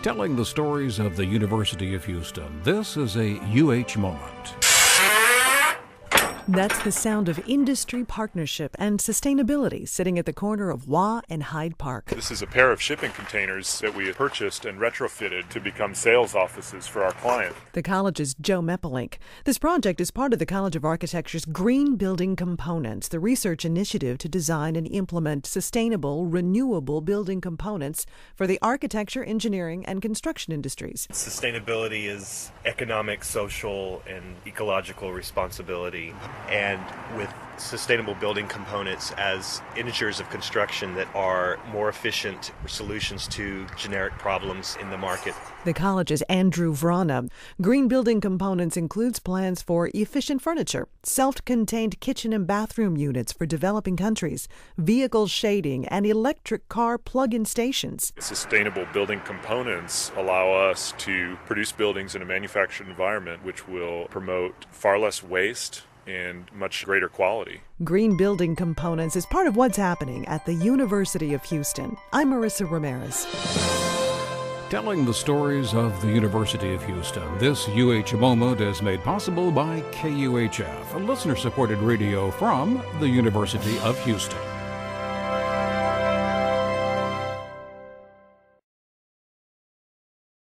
Telling the stories of the University of Houston, this is a UH moment. That's the sound of industry partnership and sustainability sitting at the corner of Waugh and Hyde Park. This is a pair of shipping containers that we purchased and retrofitted to become sales offices for our client. The college's Joe Meppelink. This project is part of the College of Architecture's Green Building Components, the research initiative to design and implement sustainable, renewable building components for the architecture, engineering, and construction industries. Sustainability is economic, social, and ecological responsibility and with sustainable building components as integers of construction that are more efficient solutions to generic problems in the market. The college's Andrew Vrana. Green building components includes plans for efficient furniture, self-contained kitchen and bathroom units for developing countries, vehicle shading, and electric car plug-in stations. Sustainable building components allow us to produce buildings in a manufactured environment which will promote far less waste and much greater quality. Green Building Components is part of what's happening at the University of Houston. I'm Marissa Ramirez. Telling the stories of the University of Houston, this UH moment is made possible by KUHF, a listener supported radio from the University of Houston.